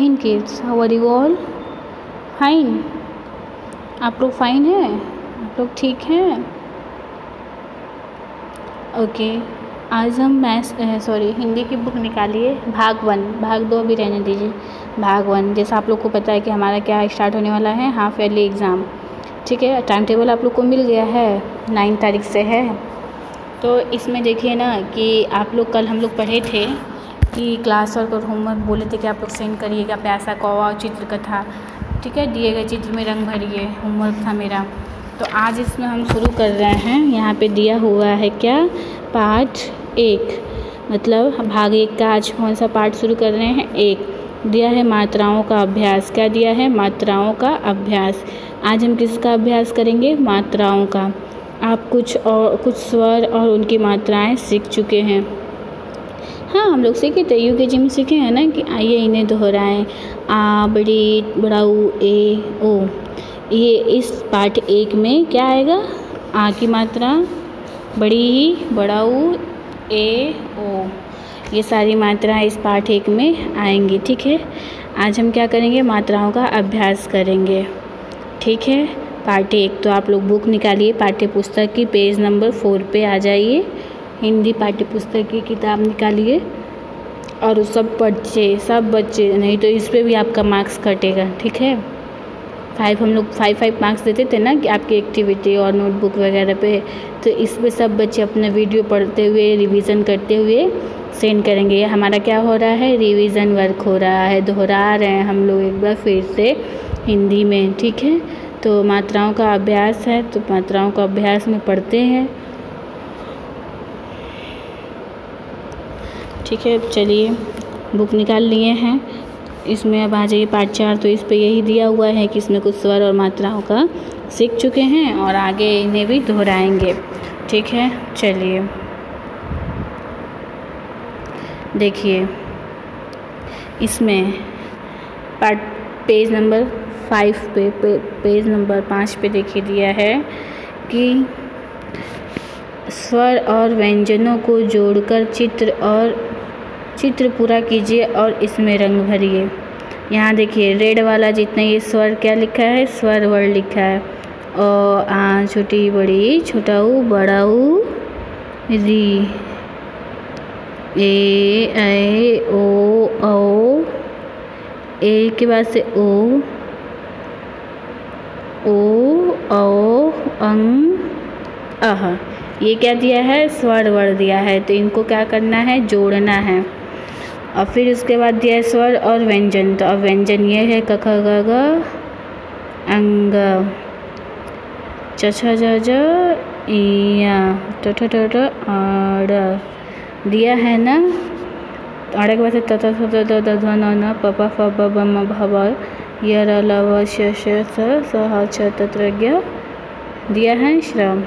Fine kids how are you all fine आप लोग fine हैं? आप लोग ठीक हैं? ओके आज हम मैथ्स सॉरी हिंदी की बुक निकालिए. भाग वन भाग दो अभी रहने दीजिए. भाग वन जैसा आप लोग को पता है कि हमारा क्या स्टार्ट होने वाला है? हाफ़ ईयरली एग्ज़ाम ठीक है? टाइम टेबल आप लोग को मिल गया है. नाइन तारीख से है. तो इसमें देखिए ना कि आप लोग कल हम लोग पढ़े थे. कि क्लास वर्क और होमवर्क बोले थे कि आप लोग सेंड करिएगा प्यासा कौवा चित्र कथा ठीक है, दिए गए चित्र में रंग भरिए होमवर्क था मेरा। तो आज इसमें हम शुरू कर रहे हैं। यहाँ पे दिया हुआ है क्या? पाठ एक। मतलब भाग एक का आज कौन सा पाठ शुरू कर रहे हैं? एक। दिया है मात्राओं का अभ्यास। क्या दिया है? मात्राओं का अभ्यास। आज हम किसका अभ्यास करेंगे? मात्राओं का। आप कुछ और, कुछ स्वर और उनकी मात्राएँ सीख चुके हैं। हाँ हम लोग सीखे थे यू के जी में सीखे हैं ना कि आइए इन्हें दोहराएँ। आ, बड़ी बड़ाऊ ए, ओ। ये इस पार्ट एक में क्या आएगा? आ की मात्रा, बड़ी बड़ाऊ ए, ओ। ये सारी मात्राएँ इस पाठ एक में आएँगी, ठीक है? आज हम क्या करेंगे? मात्राओं का अभ्यास करेंगे। ठीक है? पार्ट एक तो आप लोग बुक निकालिए पाठ्य पुस्तक की पेज नंबर फोर पे आ जाइए। हिंदी पाठ्य पुस्तक की किताब निकालिए और सब बच्चे सब बच्चे, नहीं तो इस पर भी आपका मार्क्स कटेगा, ठीक है? फाइव हम लोग फाइव फाइव मार्क्स देते थे ना कि आपकी एक्टिविटी और नोटबुक वगैरह पे तो इस पर सब बच्चे अपना वीडियो पढ़ते हुए रिवीजन करते हुए सेंड करेंगे। हमारा क्या हो रहा है? रिवीजन वर्क हो रहा है, दोहरा रहे हैं हम लोग एक बार फिर से हिंदी में, ठीक है? तो मात्राओं का अभ्यास है तो मात्राओं का अभ्यास में पढ़ते हैं। ठीक है चलिए बुक निकाल लिए हैं। इसमें अब आ जाइए पार्ट चार तो इस पे यही दिया हुआ है कि इसमें कुछ स्वर और मात्राओं का सीख चुके हैं और आगे इन्हें भी दोहराएँगे। ठीक है चलिए। देखिए इसमें पार्ट पेज नंबर फाइव पे, पे पेज नंबर पाँच पे देखिए दिया है कि स्वर और व्यंजनों को जोड़कर चित्र और चित्र पूरा कीजिए और इसमें रंग भरिए। यहाँ देखिए, रेड वाला जितना ये स्वर क्या लिखा है? स्वर वर्ड लिखा है। ओ, आ, छोटी, बड़ी छोटा ऊ बड़ा ऊ री, ए ए ओ ओ ए के बाद से ओ ओ, औ अंग अह। ये क्या दिया है? स्वर वर दिया है। तो इनको क्या करना है? जोड़ना है। और फिर उसके बाद दिया है स्वर और व्यंजन। तो अब व्यंजन ये है कख ग ग, अंग। छ, ज ज ट, ठ आड़ दिया है ना? आड़े के बाद से त त थ द द, ध, न न, प प, फ, ब म, भ, ब, य, र, ल, व, श श, स ह छ दिया है श्रम।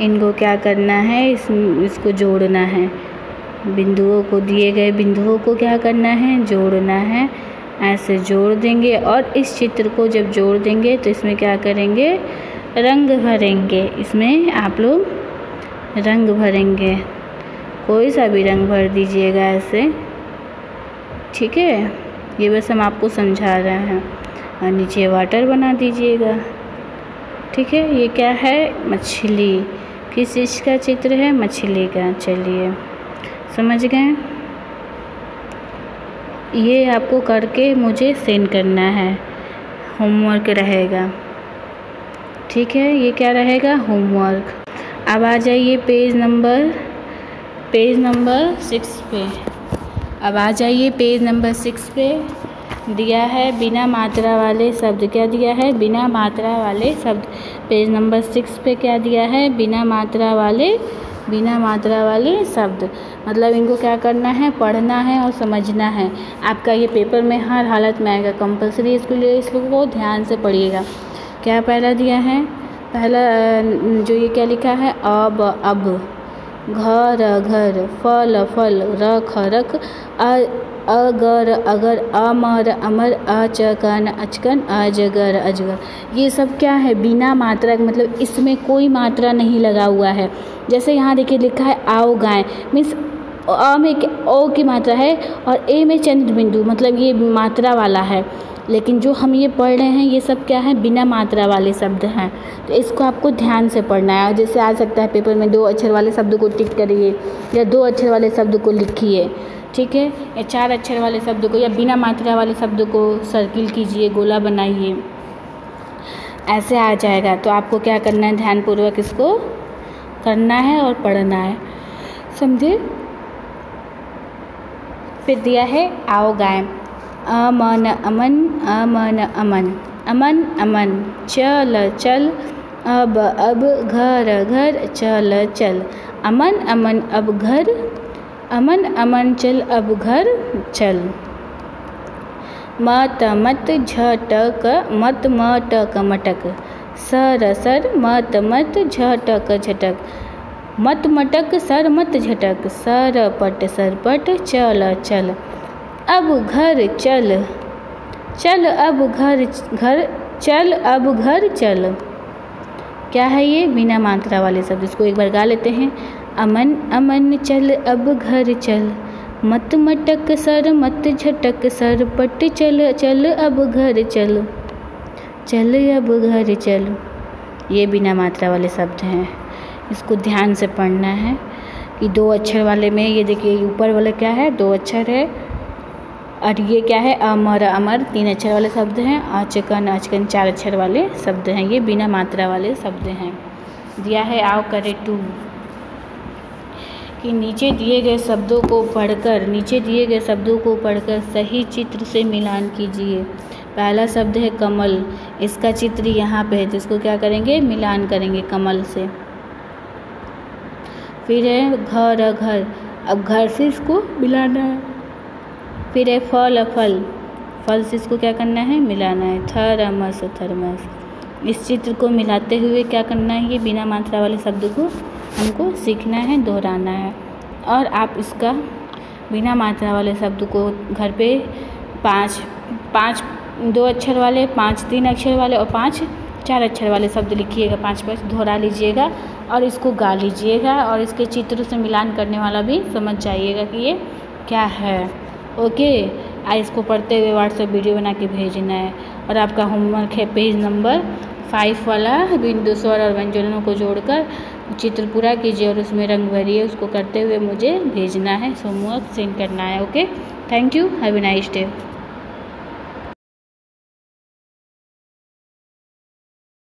इनको क्या करना है? इस, इसको जोड़ना है। बिंदुओं को दिए गए बिंदुओं को क्या करना है? जोड़ना है। ऐसे जोड़ देंगे और इस चित्र को जब जोड़ देंगे तो इसमें क्या करेंगे? रंग भरेंगे। इसमें आप लोग रंग भरेंगे। कोई सा भी रंग भर दीजिएगा ऐसे। ठीक है? ये बस हम आपको समझा रहे हैं। और नीचे वाटर बना दीजिएगा। ठीक है? ये क्या है? मछली। किस चीज़ का चित्र है? मछली का। चलिए। समझ गए? ये आपको करके मुझे सेंड करना है। होमवर्क रहेगा। ठीक है, ये क्या रहेगा? होमवर्क अब आ जाइए page number page number six पे। अब आ जाइए पेज नंबर सिक्स पे। दिया है बिना मात्रा वाले शब्द। क्या दिया है? बिना मात्रा वाले शब्द। पेज नंबर सिक्स पे क्या दिया है? बिना मात्रा वाले बिना मात्रा वाले शब्द। मतलब इनको क्या करना है? पढ़ना है और समझना है। आपका ये पेपर में हर हालत में आएगा। कंपलसरी इसके लिए इसको ध्यान से पढ़िएगा। क्या पहला दिया है? पहला जो ये क्या लिखा है? अब अब। घर घर, फल फल, रख रख अगर अगर, अमर अमर, अचकन अचकन, अजगर अजगर। ये सब क्या है? बिना मात्रा मतलब इसमें कोई मात्रा नहीं लगा हुआ है। जैसे यहाँ देखिए लिखा है आओ गाय, मीन्स अ में ओ की मात्रा है और ए में चंद्र बिंदु मतलब ये मात्रा वाला है। लेकिन जो हम ये पढ़ रहे हैं, ये सब क्या है? बिना मात्रा वाले शब्द हैं। तो इसको आपको ध्यान से पढ़ना है। और जैसे आ सकता है पेपर में दो अक्षर वाले शब्द को टिक करिए, या दो अक्षर वाले शब्द को लिखिए, ठीक है? या चार अक्षर वाले शब्द को, या बिना मात्रा वाले शब्द को सर्किल कीजिए, गोला बनाइए, ऐसे आ जाएगा। तो आपको क्या करना है? ध्यानपूर्वक इसको करना है और पढ़ना है। समझे? फिर दिया है आओ गाय। अमन अमन अमन अमन। अमन अमन, चल चल। अब अब घर घर, चल चल। अमन अमन, अब घर। अमन अमन, चल, अब घर, चल। मत मत, झटक, मत, मटक मटक। सर सर, मत मत, झटक झटक। मत, मटक, सर, मत, झटक। सर पट सर पट चल चल। अब घर चल। चल अब घर घर, चल अब घर चल। क्या है ये? बिना मात्रा वाले शब्द। इसको एक बार गा लेते हैं। अमन अमन चल अब घर चल। मत मटक सर, मत झटक सर। पट चल चल अब घर चल। चल अब घर चल। ये बिना मात्रा वाले शब्द हैं। इसको ध्यान से पढ़ना है कि दो अक्षर वाले में, ये देखिए ऊपर वाला क्या है? दो अक्षर है। और ये क्या है? अमर अमर, तीन अक्षर वाले शब्द हैं, अचकन अचकन, चार अक्षर वाले शब्द हैं, ये बिना मात्रा वाले शब्द हैं। दिया है, आओ करे टू कि नीचे दिए गए शब्दों को पढ़कर, नीचे दिए गए शब्दों को पढ़कर सही चित्र से मिलान कीजिए। पहला शब्द है कमल, इसका चित्र यहाँ पे है तो इसको क्या करेंगे? मिलान करेंगे कमल से। फिर है घर घर। अब घर से इसको मिलाना है। फिर है फल फल। फल से इसको क्या करना है? मिलाना है। Thermos thermos. इस चित्र को मिलाते हुए क्या करना है? ये बिना मात्रा वाले शब्द को हमको सीखना है, दोहराना है। और आप इसका बिना मात्रा वाले शब्द को घर पे पाँच पाँच, दो अक्षर वाले, पाँच, तीन अक्षर वाले और पाँच, चार अक्षर वाले शब्द लिखिएगा। पाँच पाँच, दोहरा लीजिएगा और इसको गा लीजिएगा और इसके चित्र से मिलान करने वाला भी समझ जाइएगा कि ये क्या है। ओके आ इसको पढ़ते हुए व्हाट्सएप वीडियो बना के भेजना है। और आपका होमवर्क है पेज नंबर फाइव वाला, बिंदु स्वर और व्यंजनों को जोड़कर चित्र पूरा कीजिए और उसमें रंग भरिए, उसको करते हुए मुझे भेजना है। होमवर्क सेंड करना है, okay? Thank you have a nice day